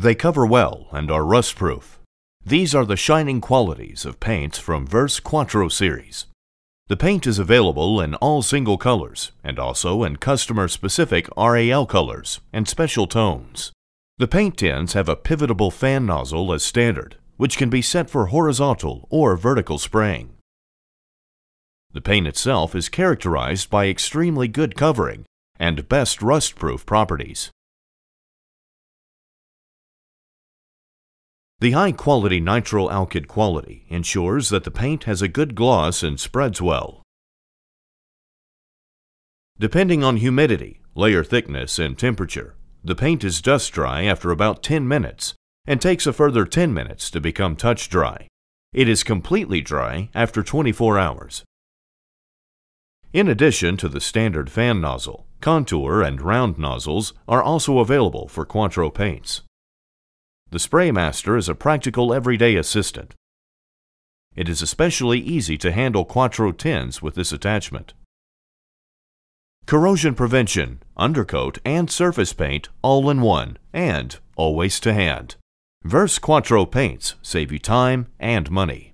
They cover well and are rust-proof. These are the shining qualities of paints from Würth Quattro series. The paint is available in all single colors and also in customer-specific RAL colors and special tones. The paint tins have a pivotable fan nozzle as standard, which can be set for horizontal or vertical spraying. The paint itself is characterized by extremely good covering and best rust-proof properties. The high-quality nitrile alkyd quality ensures that the paint has a good gloss and spreads well. Depending on humidity, layer thickness, and temperature, the paint is dust dry after about 10 minutes and takes a further 10 minutes to become touch dry. It is completely dry after 24 hours. In addition to the standard fan nozzle, contour and round nozzles are also available for Quattro paints. The Spraymaster is a practical everyday assistant. It is especially easy to handle Quattro tins with this attachment. Corrosion prevention, undercoat, and surface paint all in one and always to hand. Würth Quattro paints save you time and money.